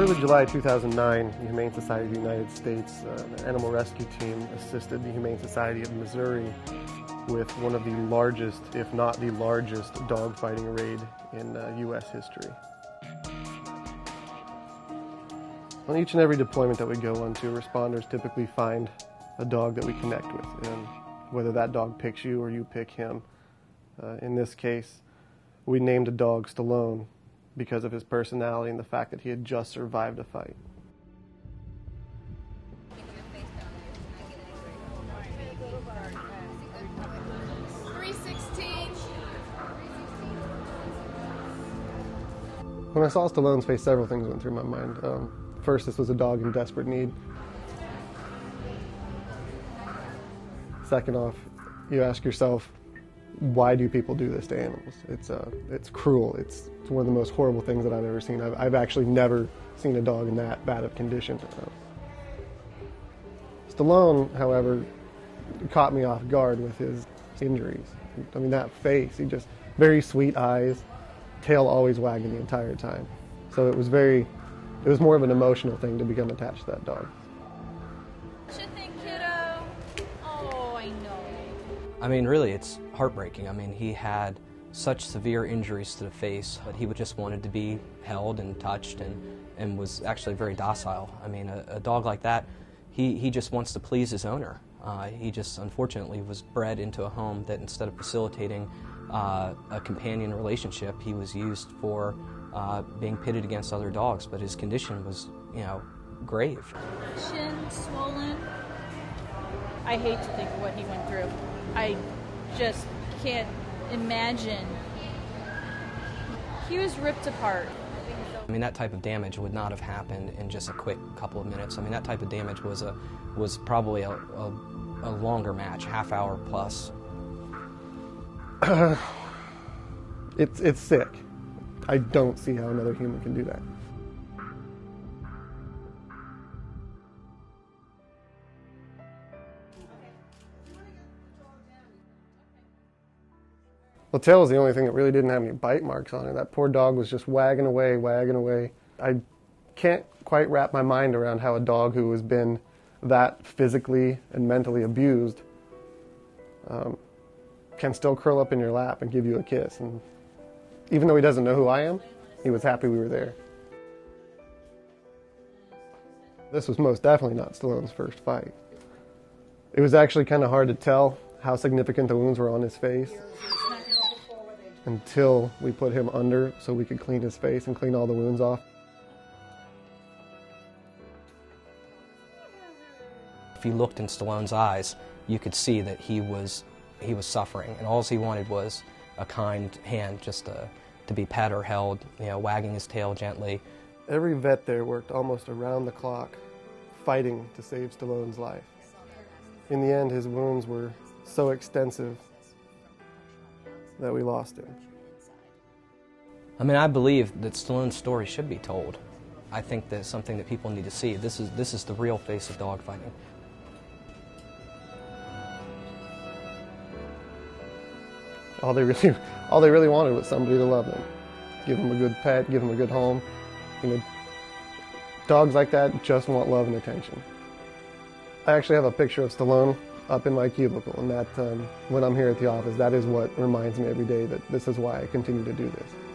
Early July 2009, the Humane Society of the United States, uh, an animal rescue team, assisted the Humane Society of Missouri with one of the largest, if not the largest, dogfighting raid in uh, U.S. history. On each and every deployment that we go on to, responders typically find a dog that we connect with, and whether that dog picks you or you pick him. Uh, in this case, we named a dog Stallone because of his personality and the fact that he had just survived a fight. When I saw Stallone's face, several things went through my mind. Um, first, this was a dog in desperate need. Second off, you ask yourself, why do people do this to animals? It's, uh, it's cruel. It's, it's one of the most horrible things that I've ever seen. I've, I've actually never seen a dog in that bad of condition. Stallone, however, caught me off guard with his injuries. I mean, that face, he just, very sweet eyes, tail always wagging the entire time. So it was very, it was more of an emotional thing to become attached to that dog. I mean, really, it's heartbreaking. I mean, he had such severe injuries to the face, but he just wanted to be held and touched and, and was actually very docile. I mean, a, a dog like that, he, he just wants to please his owner. Uh, he just unfortunately was bred into a home that instead of facilitating uh, a companion relationship, he was used for uh, being pitted against other dogs. But his condition was, you know, grave. Shin swollen. I hate to think of what he went through. I just can't imagine. He was ripped apart. I mean, that type of damage would not have happened in just a quick couple of minutes. I mean, that type of damage was a was probably a, a, a longer match, half hour plus. it's it's sick. I don't see how another human can do that. Well, tail was the only thing that really didn't have any bite marks on it. That poor dog was just wagging away, wagging away. I can't quite wrap my mind around how a dog who has been that physically and mentally abused um, can still curl up in your lap and give you a kiss. And even though he doesn't know who I am, he was happy we were there. This was most definitely not Stallone's first fight. It was actually kind of hard to tell how significant the wounds were on his face until we put him under so we could clean his face and clean all the wounds off. If you looked in Stallone's eyes, you could see that he was he was suffering, and all he wanted was a kind hand, just to, to be pet or held, you know, wagging his tail gently. Every vet there worked almost around the clock, fighting to save Stallone's life. In the end, his wounds were so extensive that we lost him. I mean, I believe that Stallone's story should be told. I think that's something that people need to see. This is, this is the real face of dogfighting. All they really, all they really wanted was somebody to love them, give them a good pet, give them a good home. You know, dogs like that just want love and attention. I actually have a picture of Stallone up in my cubicle. And that, um, when I'm here at the office, that is what reminds me every day that this is why I continue to do this.